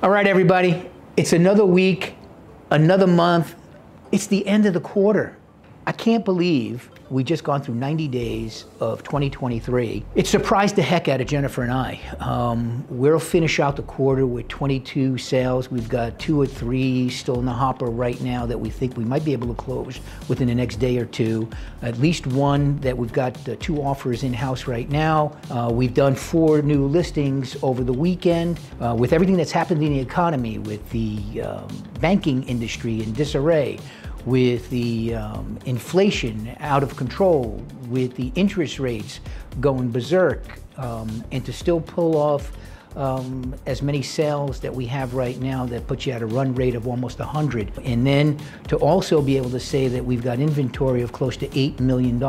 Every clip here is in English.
All right, everybody, it's another week, another month. It's the end of the quarter. I can't believe we just gone through 90 days of 2023. It surprised the heck out of Jennifer and I. Um, we'll finish out the quarter with 22 sales. We've got two or three still in the hopper right now that we think we might be able to close within the next day or two. At least one that we've got uh, two offers in house right now. Uh, we've done four new listings over the weekend. Uh, with everything that's happened in the economy, with the um, banking industry in disarray, with the um, inflation out of control, with the interest rates going berserk, um, and to still pull off um, as many sales that we have right now that puts you at a run rate of almost 100. And then to also be able to say that we've got inventory of close to $8 million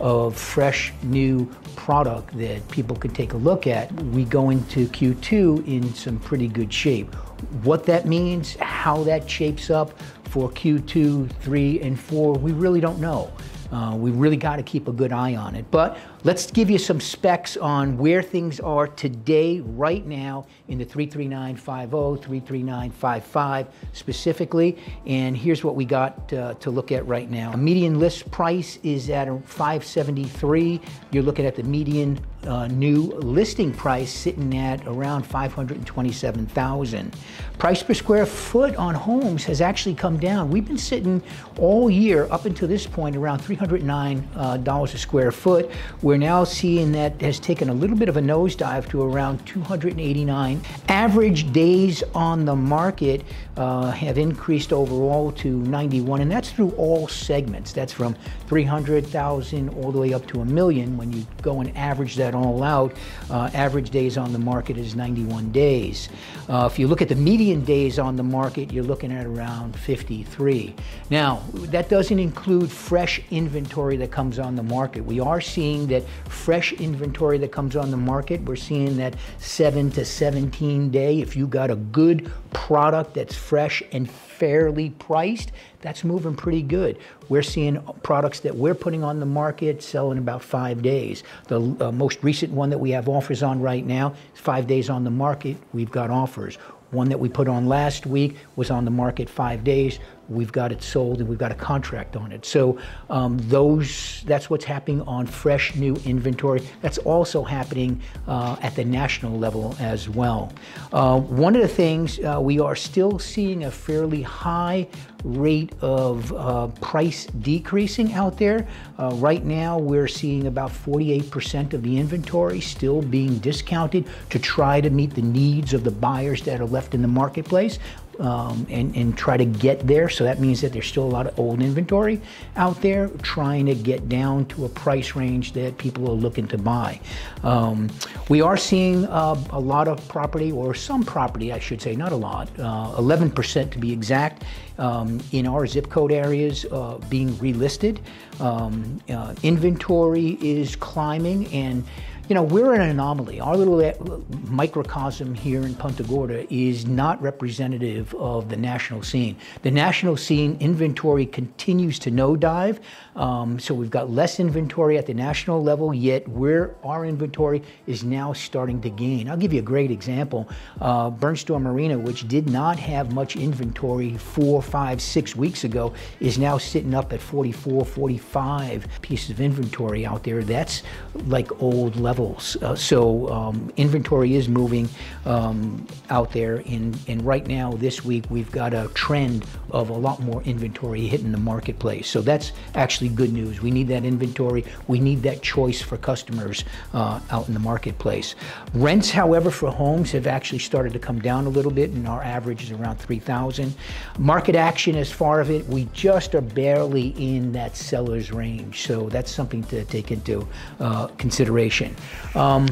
of fresh new product that people can take a look at, we go into Q2 in some pretty good shape. What that means, how that shapes up for Q2, 3, and 4, we really don't know. Uh, we really got to keep a good eye on it. But let's give you some specs on where things are today, right now, in the 33950, 33955 specifically. And here's what we got uh, to look at right now. A median list price is at 573. You're looking at the median uh, new listing price sitting at around 527,000. Price per square foot on homes has actually come down. We've been sitting all year up until this point around $309 uh, a square foot. We're now seeing that has taken a little bit of a nosedive to around 289. Average days on the market uh, have increased overall to 91, and that's through all segments. That's from 300,000 all the way up to a million when you go and average that all out. Uh, average days on the market is 91 days. Uh, if you look at the median days on the market, you're looking at around 53. Now, that doesn't include fresh inventory that comes on the market. We are seeing that fresh inventory that comes on the market, we're seeing that 7 to 17 day. If you got a good product that's fresh and fairly priced, that's moving pretty good. We're seeing products that we're putting on the market sell in about five days. The uh, most recent one that we have offers on right now five days on the market. We've got offers. One that we put on last week was on the market five days we've got it sold and we've got a contract on it. So um, those that's what's happening on fresh new inventory. That's also happening uh, at the national level as well. Uh, one of the things uh, we are still seeing a fairly high rate of uh, price decreasing out there. Uh, right now, we're seeing about 48% of the inventory still being discounted to try to meet the needs of the buyers that are left in the marketplace um, and, and try to get there. So that means that there's still a lot of old inventory out there trying to get down to a price range that people are looking to buy. Um, we are seeing uh, a lot of property, or some property, I should say, not a lot, uh, 11% to be exact, um, in our zip code areas uh, being relisted. Um, uh, inventory is climbing and you know, we're an anomaly. Our little uh, microcosm here in Punta Gorda is not representative of the national scene. The national scene inventory continues to no dive. Um, so we've got less inventory at the national level, yet where our inventory is now starting to gain. I'll give you a great example. Uh, Burnt Store Marina, which did not have much inventory four, five, six weeks ago, is now sitting up at 44, 45 pieces of inventory out there. That's like old levels. Uh, so um, inventory is moving um, out there. And, and right now, this week, we've got a trend of a lot more inventory hitting the marketplace. So that's actually good news. We need that inventory. We need that choice for customers uh, out in the marketplace. Rents, however, for homes have actually started to come down a little bit, and our average is around 3,000. Market action, as far of it, we just are barely in that seller's range. So that's something to take into uh, consideration. Um,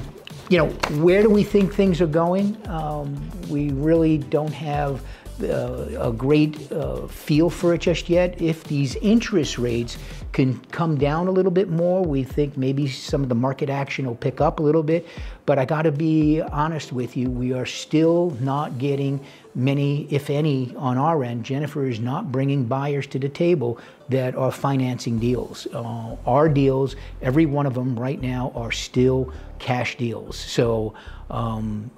you know, where do we think things are going? Um, we really don't have a great uh, feel for it just yet. If these interest rates can come down a little bit more, we think maybe some of the market action will pick up a little bit. But I got to be honest with you, we are still not getting many, if any, on our end. Jennifer is not bringing buyers to the table that are financing deals. Uh, our deals, every one of them right now, are still cash deals. So. Um,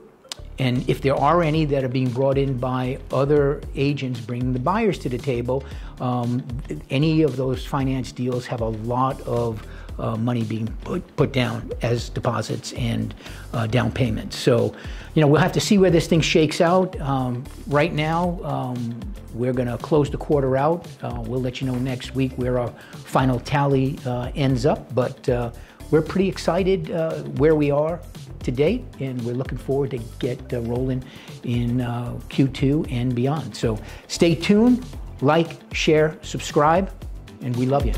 And if there are any that are being brought in by other agents bringing the buyers to the table, um, any of those finance deals have a lot of uh, money being put, put down as deposits and uh, down payments. So, you know, we'll have to see where this thing shakes out. Um, right now, um, we're going to close the quarter out. Uh, we'll let you know next week where our final tally uh, ends up, but uh, we're pretty excited uh, where we are to date, and we're looking forward to get uh, rolling in uh, Q2 and beyond. So stay tuned, like, share, subscribe, and we love you.